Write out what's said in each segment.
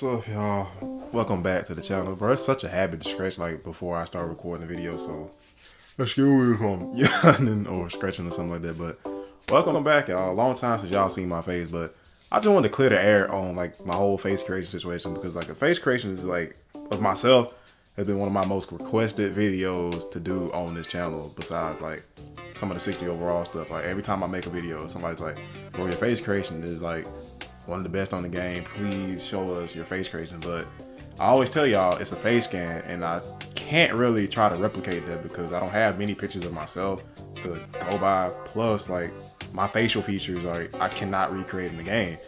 What's up, y'all? Welcome back to the channel, bro. It's such a habit to scratch like before I start recording the video, so excuse me if I'm um, yawning or scratching or something like that. But welcome back, y'all. Long time since y'all seen my face, but I just wanted to clear the air on like my whole face creation situation because like a face creation is like of myself has been one of my most requested videos to do on this channel besides like some of the 60 overall stuff. Like every time I make a video, somebody's like, bro, your face creation is like one of the best on the game. Please show us your face creation. But I always tell y'all it's a face scan and I can't really try to replicate that because I don't have many pictures of myself to go by. Plus like my facial features like I cannot recreate in the game.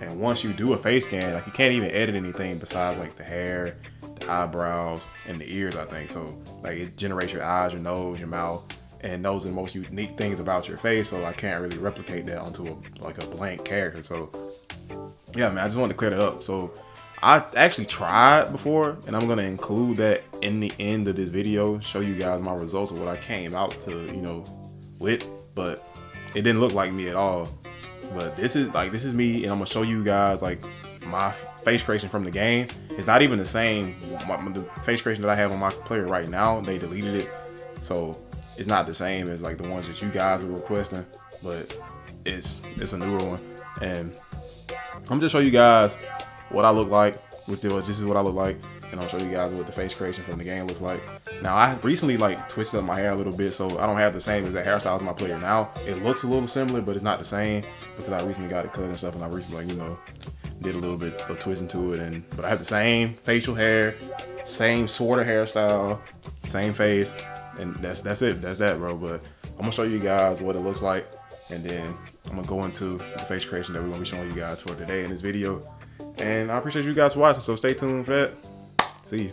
And once you do a face scan, like you can't even edit anything besides like the hair, the eyebrows, and the ears, I think. So like it generates your eyes, your nose, your mouth, and those are the most unique things about your face. So I can't really replicate that onto a like a blank character. So yeah, man, I just wanted to clear that up. So I actually tried before, and I'm gonna include that in the end of this video, show you guys my results of what I came out to, you know, with, but it didn't look like me at all. But this is like this is me, and I'm gonna show you guys like my face creation from the game. It's not even the same. My, the face creation that I have on my player right now, they deleted it, so it's not the same as like the ones that you guys were requesting. But it's it's a newer one, and I'm just show you guys what I look like with the this is what I look like and I'll show you guys what the face creation from the game looks like. Now I recently like twisted up my hair a little bit so I don't have the same exact hairstyle as my player now. It looks a little similar but it's not the same because I recently got it cut and stuff and I recently like, you know, did a little bit of twisting to it and but I have the same facial hair, same sort of hairstyle, same face and that's that's it. That's that bro. But I'm gonna show you guys what it looks like and then I'm gonna go into the face creation that we're gonna be showing you guys for today in this video. And I appreciate you guys for watching, so stay tuned for that. See you.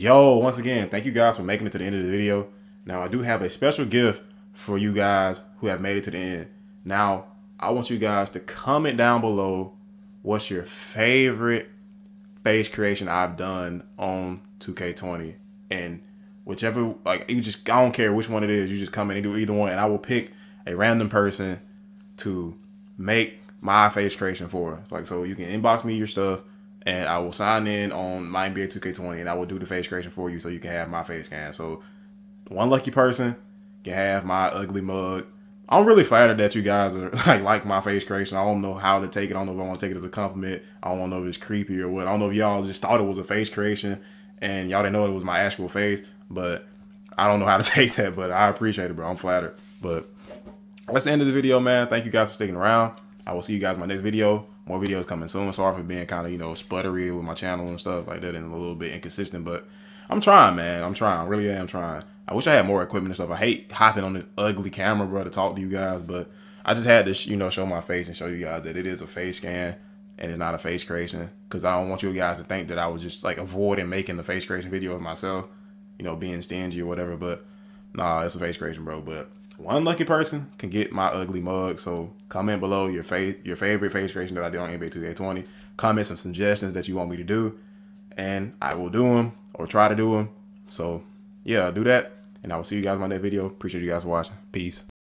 Yo, once again, thank you guys for making it to the end of the video. Now, I do have a special gift for you guys who have made it to the end. Now, I want you guys to comment down below what's your favorite face creation I've done on 2K20. And whichever, like, you just, I don't care which one it is, you just comment and do either one, and I will pick a random person to make my face creation for. It's like, so you can inbox me your stuff and I will sign in on my NBA 2K20 and I will do the face creation for you so you can have my face scan. So one lucky person can have my ugly mug. I'm really flattered that you guys are like like my face creation. I don't know how to take it. I don't know if I want to take it as a compliment. I don't know if it's creepy or what. I don't know if y'all just thought it was a face creation and y'all didn't know it was my actual face. But I don't know how to take that. But I appreciate it, bro. I'm flattered. But that's the end of the video, man. Thank you guys for sticking around. I will see you guys in my next video. More videos coming soon. Sorry for being kind of, you know, sputtery with my channel and stuff like that and a little bit inconsistent. But I'm trying, man. I'm trying. I really am trying. I wish I had more equipment and stuff. I hate hopping on this ugly camera, bro, to talk to you guys, but I just had to, you know, show my face and show you guys that it is a face scan and it's not a face creation because I don't want you guys to think that I was just like avoiding making the face creation video of myself, you know, being stingy or whatever. But nah, it's a face creation, bro. But one lucky person can get my ugly mug. So comment below your face, your favorite face creation that I did on NBA 2K20. Comment some suggestions that you want me to do, and I will do them or try to do them. So yeah, do that. And I will see you guys in my next video. Appreciate you guys watching. Peace.